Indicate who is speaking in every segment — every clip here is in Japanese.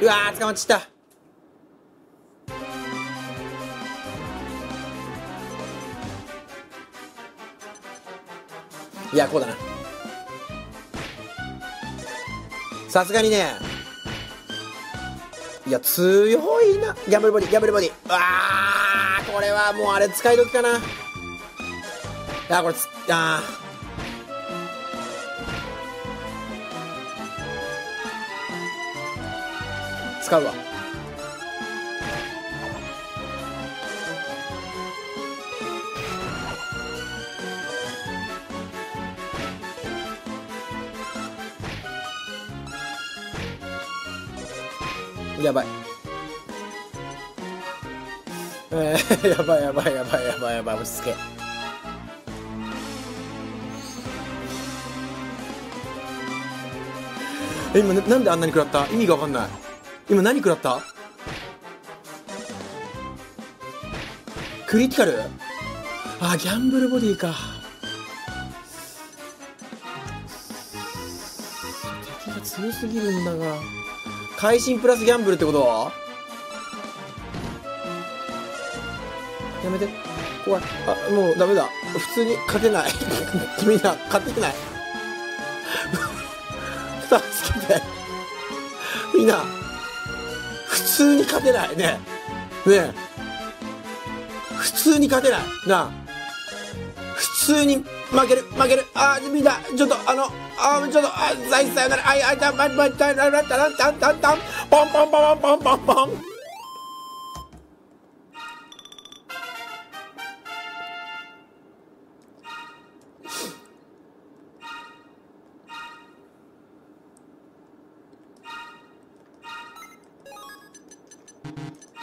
Speaker 1: うわー捕まっちゃった。いやこうだな。さすがにね。いや強いな。ギャンブルボディギャンブルボディ。うわーこれはもうあれ使い時かな。いやこれつあー。使うわやばい。えー、やばいやばいやばいやばいやばい、落ち着け。え、今な、んであんなに食らった？意味がわかんない。今何食らった？クリティカル？あ、ギャンブルボディか。敵が強すぎるんだが。会心プラスギャンブルってことやめて。怖い。あ、もうダメだ。普通に勝てない。みんな、勝てない。助けて。みんな、普通に勝てない。ねえ。ねえ。普通に勝てない。なあ。普通に負ける、負ける。あ、みんな、ちょっと、あの、あ、ちょっと、あ、さいさよなら、あい、あい、た、ま、ま、た、ら、ら、た、ら、たん、たん、たん、ポンポンポンポンポンポン。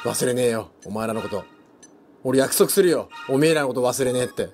Speaker 1: 忘れねえよ、お前らのこと。俺約束するよ。おめえらのこと忘れねえって。